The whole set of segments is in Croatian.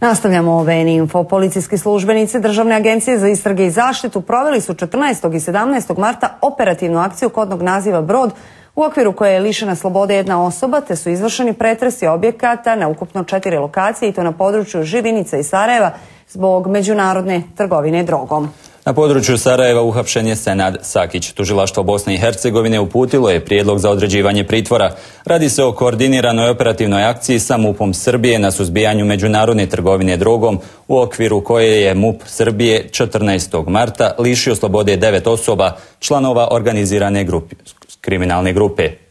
Nastavljamo ove info. Policijski službenici Državne agencije za istrage i zaštitu proveli su 14. i 17. marta operativnu akciju kodnog naziva Brod u okviru koje je lišena slobode jedna osoba te su izvršeni pretresi objekata na ukupno četiri lokacije i to na području Živinica i Sarajeva zbog međunarodne trgovine drogom. Na području Sarajeva uhapšen je Senad Sakić. Tužilaštvo Bosne i Hercegovine uputilo je prijedlog za određivanje pritvora. Radi se o koordiniranoj operativnoj akciji sa MUP-om Srbije na suzbijanju međunarodne trgovine drogom u okviru koje je MUP Srbije 14. marta lišio slobode devet osoba članova organizirane kriminalne grupe.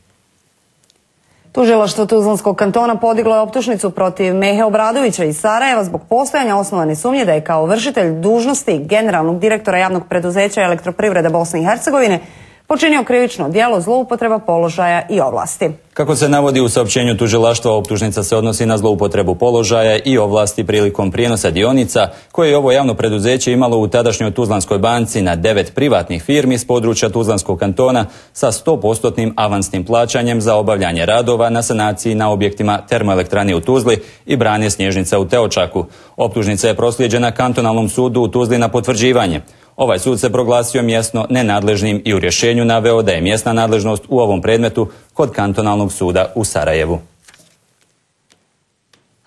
Tužilaštvo Tuzlanskog kantona podiglo je optužnicu protiv Mehe Obradovića iz Sarajeva zbog postojanja osnovane sumnje da je kao vršitelj dužnosti generalnog direktora javnog preduzeća elektroprivreda Bosne i Hercegovine počinio krivično djelo zloupotreba položaja i ovlasti. Kako se navodi u saopćenju tužilaštva, optužnica se odnosi na zloupotrebu položaja i ovlasti prilikom prijenosa dionica koje je ovo javno preduzeće imalo u tadašnjoj Tuzlanskoj banci na devet privatnih firmi s područja Tuzlanskog kantona sa 100% avansnim plaćanjem za obavljanje radova na sanaciji na objektima termoelektrane u Tuzli i brane Snježnica u Teočaku. Optužnica je proslijeđena kantonalnom sudu u Tuzli na potvrđivanje. Ovaj sud se proglasio mjesno nenadležnim i u rješenju naveo da je mjesna nadležnost u ovom predmetu kod kantonalnog suda u Sarajevu.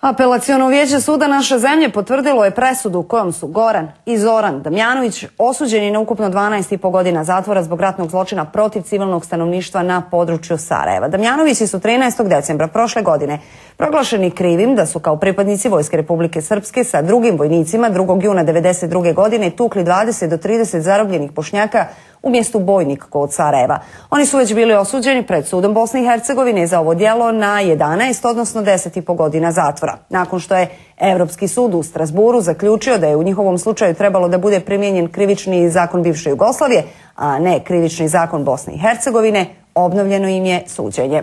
Apelacijono vijeće suda naše zemlje potvrdilo je presudu u kojom su Goran i Zoran Damjanović osuđeni na ukupno 12,5 godina zatvora zbog ratnog zločina protiv civilnog stanovništva na području Sarajeva. Damjanovići su 13. decembra prošle godine proglašeni krivim da su kao pripadnici Vojske Republike Srpske sa drugim vojnicima 2. juna 1992. godine tukli 20 do 30 zarobljenih pošnjaka u mjestu Bojnik kod Sarajeva. Oni su već bili osuđeni pred sudom Bosne i Hercegovine za ovo djelo na 11, odnosno 10,5 godina zatvora. Nakon što je Europski sud u Strasburu zaključio da je u njihovom slučaju trebalo da bude primijenjen krivični zakon bivše Jugoslavije, a ne krivični zakon Bosne i Hercegovine, obnovljeno im je suđenje.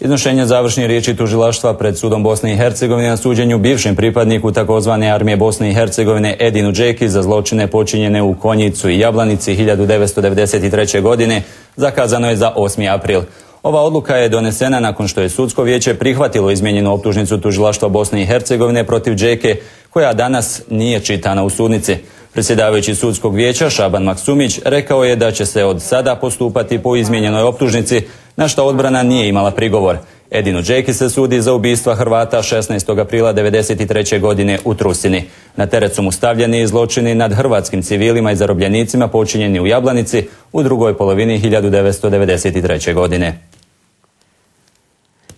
Iznošenje završnih riječi tužilaštva pred sudom Bosne i Hercegovine na suđenju bivšem pripadniku takozvane armije Bosne i Hercegovine Edinu Džeki za zločine počinjene u Konjicu i Jablanici 1993. godine zakazano je za 8. april. Ova odluka je donesena nakon što je sudsko vijeće prihvatilo izmijenjenu optužnicu tužilaštva Bosne i Hercegovine protiv Džeke koja danas nije čitana u sudnici. Predsjedavajući sudskog vijeća Šaban Maksumić rekao je da će se od sada postupati po izmijenjenoj optužnici na što odbrana nije imala prigovor. Edino Džeki se sudi za ubistva Hrvata 16. aprila 1993. godine u Trusini. Na teret su mu stavljeni zločini nad hrvatskim civilima i zarobljenicima počinjeni u Jablanici u drugoj polovini 1993. godine.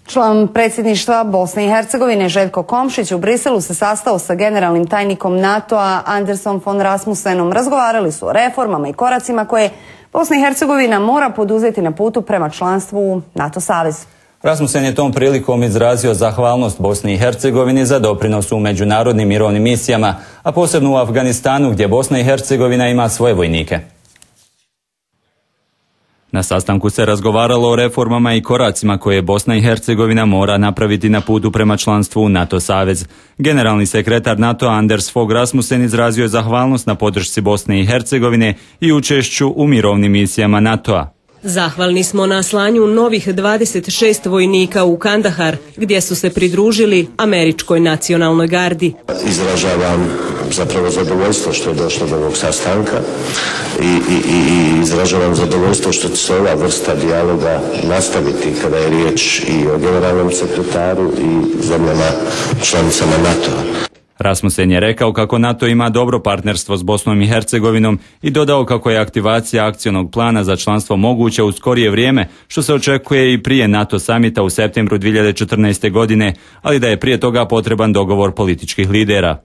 Član predsjedništva Bosne i Hercegovine Željko Komšić u Briselu se sastao sa generalnim tajnikom NATO-a Andersom von Rasmussenom. Razgovarali su o reformama i koracima koje Bosna i Hercegovina mora poduzeti na putu prema članstvu u NATO savez. Rasmussen je tom prilikom izrazio zahvalnost Bosni i Hercegovini za doprinos u međunarodnim mirovnim misijama, a posebno u Afganistanu gdje Bosna i Hercegovina ima svoje vojnike. Na sastanku se razgovaralo o reformama i koracima koje Bosna i Hercegovina mora napraviti na putu prema članstvu u NATO savez. Generalni sekretar NATO Anders Fogh Rasmussen izrazio je zahvalnost na podršci Bosne i Hercegovine i učešću u mirovnim misijama NATO-a. Zahvalni smo na slanju novih 26 vojnika u Kandahar, gdje su se pridružili Američkoj nacionalnoj gardi. Izražavam zapravo zadovoljstvo što je došlo do ovog sastanka i, i, i izražavam zadovoljstvo što će se ova vrsta dijaloga nastaviti kada je riječ i o generalnom sekretaru i zemljama članicama NATO-a. Rasmussen je rekao kako NATO ima dobro partnerstvo s Bosnom i Hercegovinom i dodao kako je aktivacija akcionog plana za članstvo moguća u skorije vrijeme, što se očekuje i prije NATO samita u septembru 2014. godine, ali da je prije toga potreban dogovor političkih lidera.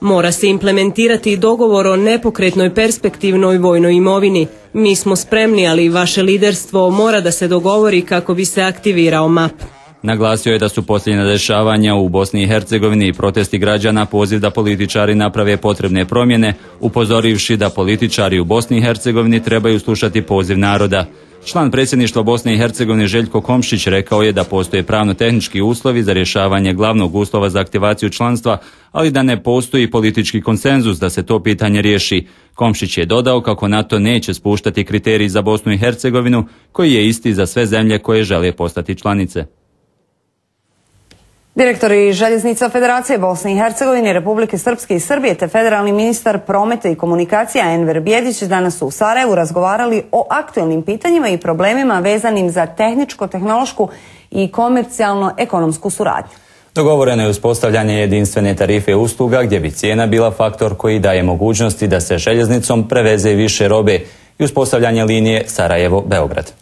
Mora se implementirati dogovor o nepokretnoj perspektivnoj vojnoj imovini. Mi smo spremni, ali vaše liderstvo mora da se dogovori kako bi se aktivirao MAP. Naglasio je da su posljednja dešavanja u Bosni i Hercegovini i protesti građana poziv da političari naprave potrebne promjene, upozorivši da političari u Bosni i Hercegovini trebaju slušati poziv naroda. Član predsjedništva Bosne i Hercegovine Željko Komšić rekao je da postoje pravno-tehnički uslovi za rješavanje glavnog uslova za aktivaciju članstva, ali da ne postoji politički konsenzus da se to pitanje riješi. Komšić je dodao kako NATO neće spuštati kriterij za Bosnu i Hercegovinu, koji je isti za sve zemlje koje žele postati članice. Direktori željeznica Federacije Bosne i Hercegovine, Republike Srpske i Srbije te federalni ministar prometa i komunikacija Enver Bjedić danas su u Sarajevu razgovarali o aktualnim pitanjima i problemima vezanim za tehničko-tehnološku i komercijalno-ekonomsku suradnju. Dogovoreno je uspostavljanje jedinstvene tarife usluga gdje bi cijena bila faktor koji daje mogućnosti da se željeznicom preveze više robe i uspostavljanje linije Sarajevo-Beograd.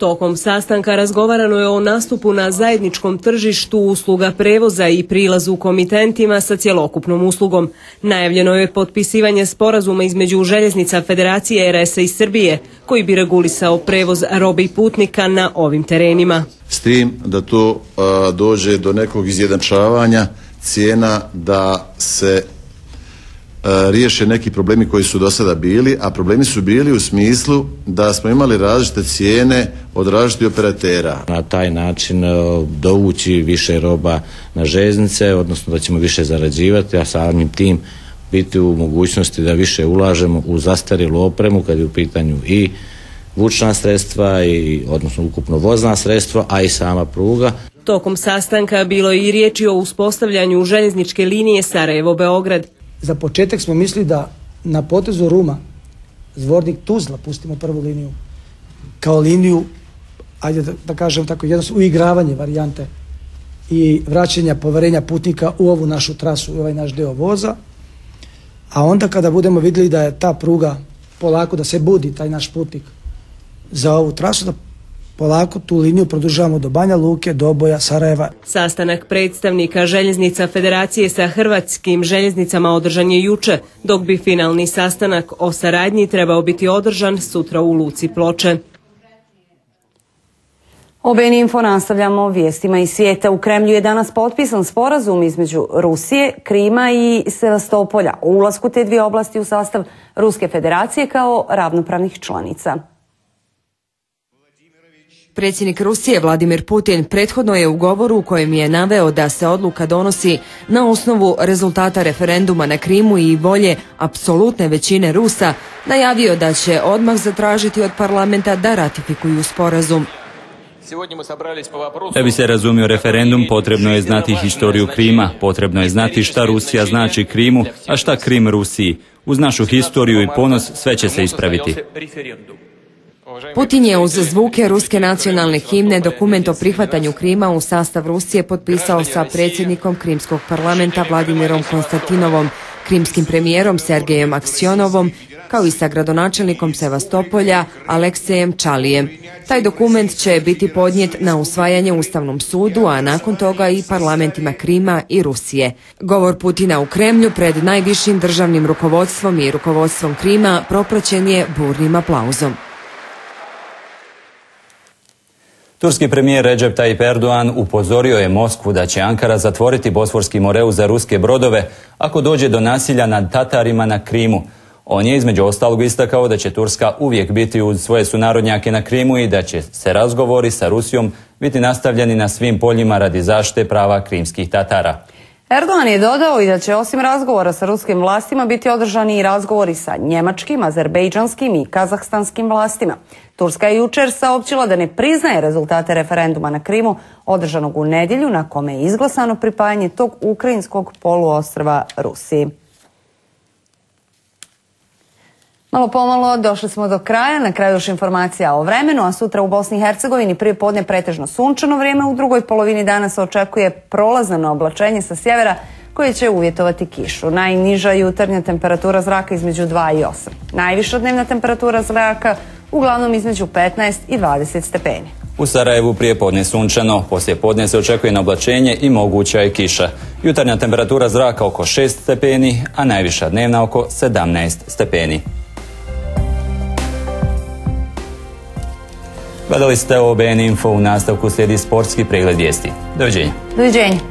Tokom sastanka razgovarano je o nastupu na zajedničkom tržištu usluga prevoza i prilazu komitentima sa cjelokupnom uslugom. Najavljeno je potpisivanje sporazuma između željeznica Federacije RS i Srbije, koji bi regulisao prevoz robe i putnika na ovim terenima. S tim da to dođe do nekog izjednačavanja cijena da se riješe neki problemi koji su do sada bili, a problemi su bili u smislu da smo imali različite cijene od različitih operatera. Na taj način e, dovući više roba na željeznice, odnosno da ćemo više zarađivati, a samim tim biti u mogućnosti da više ulažemo u zastarjelu opremu kad je u pitanju i vučna sredstva i odnosno ukupno vozna sredstva, a i sama pruga. Tokom sastanka bilo je i riječi o uspostavljanju željezničke linije Sarajevo-Beograd za početak smo mislili da na potezu Ruma Zvornik Tuzla pustimo prvu liniju kao liniju ajde da, da kažem tako jednostavno uigravanje varijante i vraćanja poverenja putnika u ovu našu trasu u ovaj naš deo voza. A onda kada budemo vidjeli da je ta pruga polako da se budi taj naš putnik za ovu trasu da polako tu liniju produžavamo do Banja Luke, do Oboja, Sarajeva. Sastanak predstavnika željeznica Federacije sa hrvatskim željeznicama održan je juče, dok bi finalni sastanak o saradnji trebao biti održan sutra u Luci Ploče. OBN Info nastavljamo vijestima iz svijeta. U Kremlju je danas potpisan sporazum između Rusije, Krima i Sevastopolja o ulasku te dvije oblasti u sastav Ruske federacije kao ravnopravnih članica. Predsjednik Rusije Vladimir Putin prethodno je u govoru u kojem je naveo da se odluka donosi na osnovu rezultata referenduma na Krimu i volje apsolutne većine Rusa najavio da će odmah zatražiti od parlamenta da ratifikuju sporazum. Da bi se razumio referendum, potrebno je znati historiju Krima, potrebno je znati šta Rusija znači Krimu, a šta Krim Rusiji. Uz našu historiju i ponos sve će se ispraviti. Putin je uz zvuke ruske nacionalne himne dokument o prihvatanju Krima u sastav Rusije potpisao sa predsjednikom Krimskog parlamenta Vladimirom Konstantinovom, krimskim premijerom Sergejem Aksionovom, kao i sa gradonačelnikom Sevastopolja Aleksejem Čalijem. Taj dokument će biti podnijet na usvajanje Ustavnom sudu, a nakon toga i parlamentima Krima i Rusije. Govor Putina u Kremlju pred najvišim državnim rukovodstvom i rukovodstvom Krima propraćen je burnim aplauzom. Turski premijer Recep Tayyip Erdogan upozorio je Moskvu da će Ankara zatvoriti Bosforski moreu za ruske brodove ako dođe do nasilja nad Tatarima na Krimu. On je između ostalog istakao da će Turska uvijek biti uz svoje sunarodnjake na Krimu i da će se razgovori sa Rusijom biti nastavljeni na svim poljima radi zaštite prava krimskih Tatara. Erdogan je dodao i da će osim razgovora sa ruskim vlastima biti održani i razgovori sa njemačkim, azerbejdžanskim i kazahstanskim vlastima. Turska je jučer saopćila da ne priznaje rezultate referenduma na Krimu održanog u nedjelju na kome je izglasano pripajanje tog ukrajinskog poluostrva Rusiji. Malo pomalo došli smo do kraja, na kraju još informacija o vremenu, a sutra u Bosni i Hercegovini prije podne pretežno sunčano vrijeme, u drugoj polovini dana se očekuje prolazano oblačenje sa sjevera koje će uvjetovati kišu. Najniža jutarnja temperatura zraka između 2 i 8. Najviša dnevna temperatura zraka uglavnom između 15 i 20 stepeni. U Sarajevu prije podne sunčano, poslije podne se očekuje na oblačenje i moguća je kiša. Jutarnja temperatura zraka oko 6 stepeni, a najviša dnevna oko 17 stepeni. Gledali ste OBN Info u nastavku slijedi sportski pregled vijesti. Doviđenja. Doviđenja.